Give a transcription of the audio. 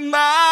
my